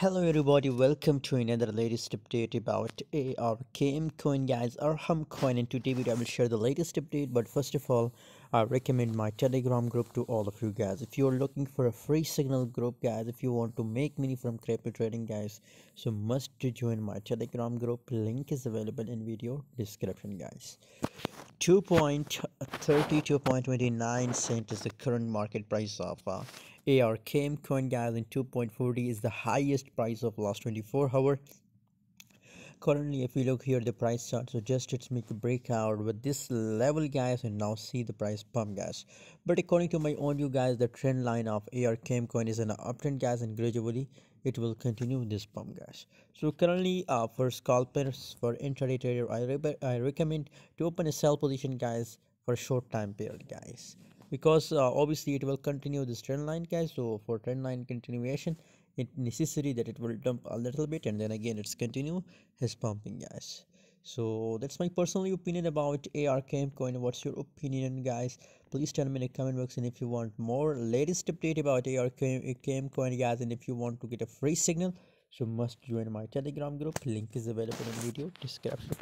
Hello everybody, welcome to another latest update about ARKM coin guys. Arkham coin and today I will share the latest update but first of all I recommend my telegram group to all of you guys. If you are looking for a free signal group guys if you want to make money from crypto trading guys so must join my telegram group. Link is available in video description guys 2.30 2.29 cent is the current market price of uh, ARKM coin guys and 2.40 is the highest price of last 24 hour. Currently if you look here the price chart just it's make a breakout with this level guys and now see the price pump guys. But according to my own view guys the trend line of ARKM coin is an uptrend guys and gradually it will continue this pump guys so currently uh, for scalpers for intraday trader I, re I recommend to open a sell position guys for a short time period guys. Because uh, obviously it will continue this trend line guys. So for trend line continuation it necessary that it will dump a little bit and then again it's continue his pumping guys so that's my personal opinion about ARKM coin. What's your opinion guys? Please tell me in the comment box and if you want more latest update about ARKM coin guys and if you want to get a free signal so must join my telegram group. Link is available in video description